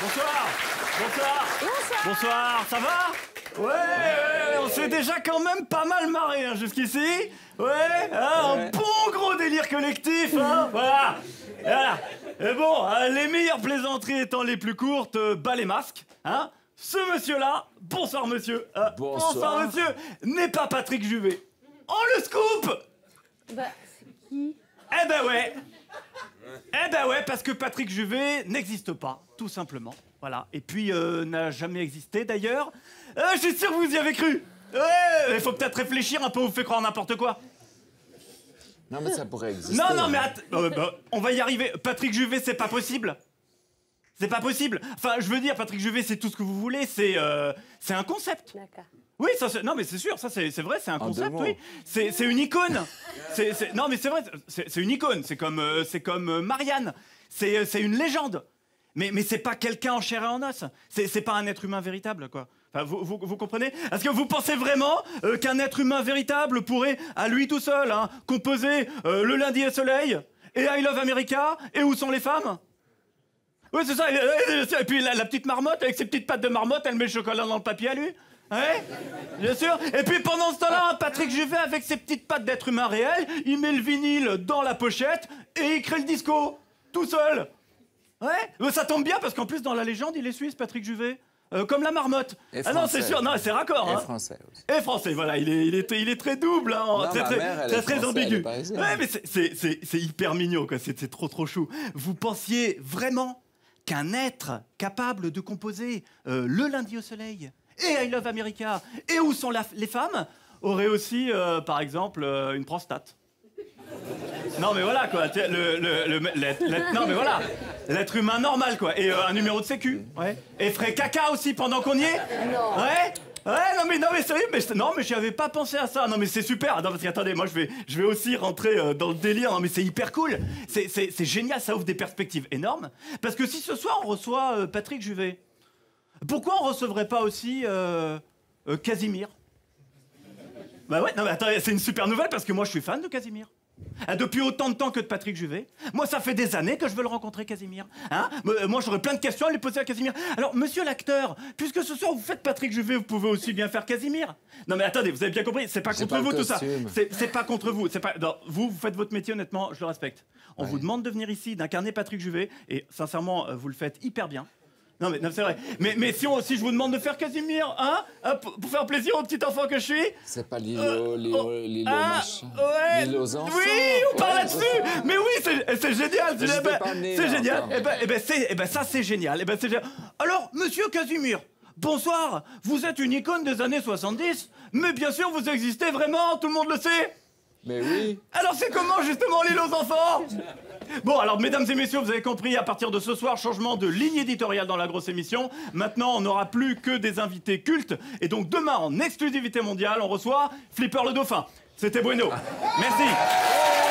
Bonsoir. Bonsoir. ça va? Ouais, ouais, on s'est déjà quand même pas mal marré hein, jusqu'ici. Ouais, hein, un bon gros délire collectif, hein, voilà. voilà. Et bon, hein, les meilleures plaisanteries étant les plus courtes, euh, bas les masques, hein. Ce monsieur-là, bonsoir monsieur, euh, Bonsoir. monsieur, n'est pas Patrick Juvet. On le scoop Bah, c'est qui? Eh ben ouais Eh ben ouais, parce que Patrick Juvet n'existe pas, tout simplement. Voilà. Et puis, euh, n'a jamais existé d'ailleurs. Euh, je suis sûr que vous y avez cru Ouais, il faut peut-être réfléchir un peu, vous fait croire n'importe quoi. Non, mais ça pourrait exister. Non, non, mais att- euh, bah, on va y arriver. Patrick Juvet, c'est pas possible. C'est pas possible. Enfin, je veux dire, Patrick Juvet, c'est tout ce que vous voulez. C'est euh, c'est un concept. D'accord. Oui, ça, non, mais c'est sûr, ça, c'est vrai, c'est un En concept, oui. C'est c'est une icône. C'est- c'est- non, mais c'est vrai, c'est une icône. C'est comme, euh, c'est comme euh, Marianne. C'est c'est une légende. Mais, mais c'est pas quelqu'un en chair et en os. C'est c'est pas un être humain véritable, quoi. Enfin, vous, vous, vous comprenez? Est-ce que vous pensez vraiment euh, qu'un être humain véritable pourrait, à lui tout seul, hein, composer euh, Le lundi et soleil et I Love America et Où sont les femmes? Oui, c'est ça. Et, puis la, la petite marmotte, avec ses petites pattes de marmotte, elle met le chocolat dans le papier à lui. Ouais, bien sûr. Et puis pendant ce temps-là, Patrick Juvet, avec ses petites pattes d'être humain réel, il met le vinyle dans la pochette et il crée le disco. Tout seul. Ouais, mais ça tombe bien parce qu'en plus, dans la légende, il est suisse, Patrick Juvet. Euh, comme la marmotte. Et ah non, c'est sûr, non, c'est raccord. Et hein. français aussi. Et français, voilà, il est, il est, il est très double, hein, Non, très, ma très, elle très, est très elle ambigu. est parisienne. Ouais, mais c'est- hyper mignon, quoi, c'est trop trop chou. Vous pensiez vraiment qu'un être capable de composer euh, Le lundi au soleil et I Love America et Où sont la- les femmes aurait aussi, euh, par exemple, euh, une prostate. Non mais voilà quoi, tu sais, le, le, le- l'être- l'être- non mais voilà, l'être humain normal quoi, et un numéro de sécu, ouais, et ferait caca aussi pendant qu'on y est, Non. ouais, ouais non mais non mais sérieux, mais non mais j'y avais pas pensé à ça, non mais c'est super, non parce que attendez, moi je vais, je vais aussi rentrer euh, dans le délire, non mais c'est hyper cool, c'est, génial, ça ouvre des perspectives énormes, parce que si ce soir on reçoit euh, Patrick Juvet, pourquoi on recevrait pas aussi euh, Casimir? Bah ouais, non mais attends, c'est une super nouvelle parce que moi je suis fan de Casimir. Ah, Depuis autant de temps que de Patrick Juvet. Moi, ça fait des années que je veux le rencontrer, Casimir. Hein Euh, moi, j'aurais plein de questions à lui poser à Casimir. Alors, monsieur l'acteur, puisque ce soir vous faites Patrick Juvet, vous pouvez aussi bien faire Casimir. Non, mais attendez, vous avez bien compris, c'est pas contre pas vous tout ça. C'est pas contre vous. C'est pas. non, vous, vous faites votre métier honnêtement, je le respecte. On Ouais. vous demande de venir ici, d'incarner Patrick Juvet, et sincèrement, euh, vous le faites hyper bien. Non mais non, c'est vrai. Mais, mais si, on- si je vous demande de faire Casimir, hein, hein, pour, faire plaisir au petit enfant que je suis, C'est pas Lilo, Euh, Lilo, oh, Lilo ah, machin. ouais. Lilo aux enfants. Oui, on parle Ouais, là-dessus. Mais oui, c'est génial. C'est- j'étais ben, génial. Eh ben, eh ben, eh ben, ça, c'est génial. Eh ben, c'est génial. Alors, monsieur Casimir, bonsoir. Vous êtes une icône des années 70, mais bien sûr, vous existez vraiment. Tout le monde le sait. Mais oui. Alors, c'est comment justement l'île aux enfants Bon, alors, mesdames et messieurs, vous avez compris, à partir de ce soir, changement de ligne éditoriale dans la grosse émission. Maintenant, on n'aura plus que des invités cultes. Et donc, demain, en exclusivité mondiale, on reçoit Flipper le Dauphin. C'était Bueno. Merci.